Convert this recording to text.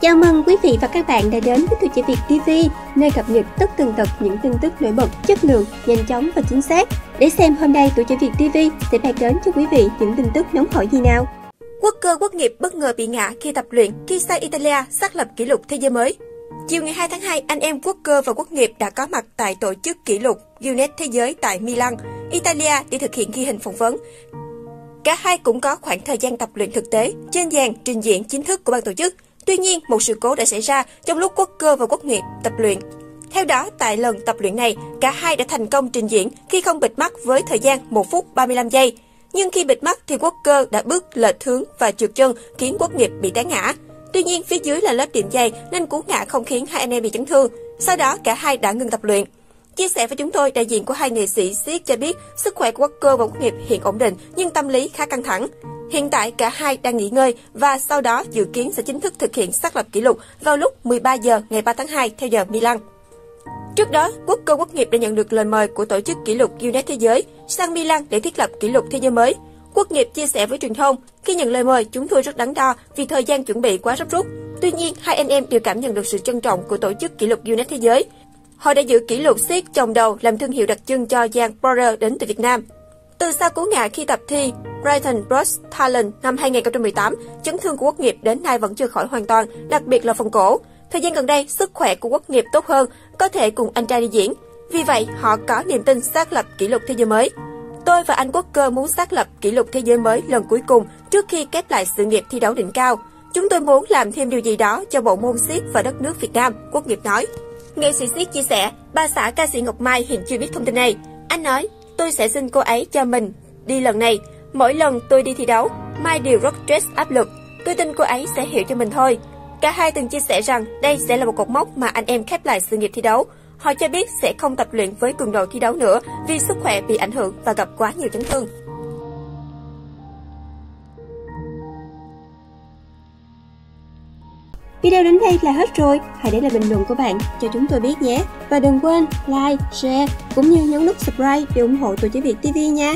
Chào mừng quý vị và các bạn đã đến với Tuổi Trẻ Việt TV, nơi cập nhật tất tần tật những tin tức nổi bật, chất lượng, nhanh chóng và chính xác. Để xem hôm nay Tuổi Trẻ Việt TV sẽ mang đến cho quý vị những tin tức nóng hổi gì nào. Quốc cơ quốc nghiệp bất ngờ bị ngã khi tập luyện khi sang Italia xác lập kỷ lục thế giới mới. Chiều ngày 2 tháng 2, anh em quốc cơ và quốc nghiệp đã có mặt tại tổ chức kỷ lục Guinness Thế giới tại Milan, Italia để thực hiện ghi hình phỏng vấn. Cả hai cũng có khoảng thời gian tập luyện thực tế trên dàn trình diễn chính thức của ban tổ chức. Tuy nhiên, một sự cố đã xảy ra trong lúc quốc cơ và quốc Nguyệt tập luyện. Theo đó, tại lần tập luyện này, cả hai đã thành công trình diễn khi không bịt mắt với thời gian 1 phút 35 giây. Nhưng khi bịt mắt thì quốc cơ đã bước lệch hướng và trượt chân khiến quốc nghiệp bị té ngã. Tuy nhiên, phía dưới là lớp điện dày nên cú ngã không khiến hai anh em bị chấn thương. Sau đó, cả hai đã ngừng tập luyện. Chia sẻ với chúng tôi, đại diện của hai nghệ sĩ siết cho biết sức khỏe của quốc cơ và quốc nghiệp hiện ổn định nhưng tâm lý khá căng thẳng. Hiện tại cả hai đang nghỉ ngơi và sau đó dự kiến sẽ chính thức thực hiện xác lập kỷ lục vào lúc 13 giờ ngày 3 tháng 2 theo giờ Milan. Trước đó, quốc cơ quốc nghiệp đã nhận được lời mời của tổ chức kỷ lục Guinness Thế giới sang Milan để thiết lập kỷ lục thế giới mới. Quốc nghiệp chia sẻ với truyền thông, khi nhận lời mời, chúng tôi rất đắn đo vì thời gian chuẩn bị quá rấp rút. Tuy nhiên, hai anh em đều cảm nhận được sự trân trọng của tổ chức kỷ lục Guinness Thế giới. Họ đã giữ kỷ lục siết chồng đầu làm thương hiệu đặc trưng cho Giang Border đến từ Việt Nam. Từ sau cú ngã khi tập thi Brighton Bros Talent năm 2018, chấn thương của quốc nghiệp đến nay vẫn chưa khỏi hoàn toàn, đặc biệt là phần cổ. Thời gian gần đây, sức khỏe của quốc nghiệp tốt hơn, có thể cùng anh trai đi diễn. Vì vậy, họ có niềm tin xác lập kỷ lục thế giới mới. Tôi và anh Quốc Cơ muốn xác lập kỷ lục thế giới mới lần cuối cùng trước khi kết lại sự nghiệp thi đấu đỉnh cao. Chúng tôi muốn làm thêm điều gì đó cho bộ môn siết và đất nước Việt Nam, Quốc nghiệp nói. Nghệ sĩ siết chia sẻ, ba xã ca sĩ Ngọc Mai hiện chưa biết thông tin này. Anh nói, tôi sẽ xin cô ấy cho mình đi lần này. Mỗi lần tôi đi thi đấu, Mai đều rất stress áp lực. Tôi tin cô ấy sẽ hiểu cho mình thôi. Cả hai từng chia sẻ rằng đây sẽ là một cột mốc mà anh em khép lại sự nghiệp thi đấu. Họ cho biết sẽ không tập luyện với cường độ thi đấu nữa vì sức khỏe bị ảnh hưởng và gặp quá nhiều chấn thương. Video đến đây là hết rồi, hãy để lại bình luận của bạn cho chúng tôi biết nhé. Và đừng quên like, share cũng như nhấn nút subscribe để ủng hộ tụi chế Việt TV nha.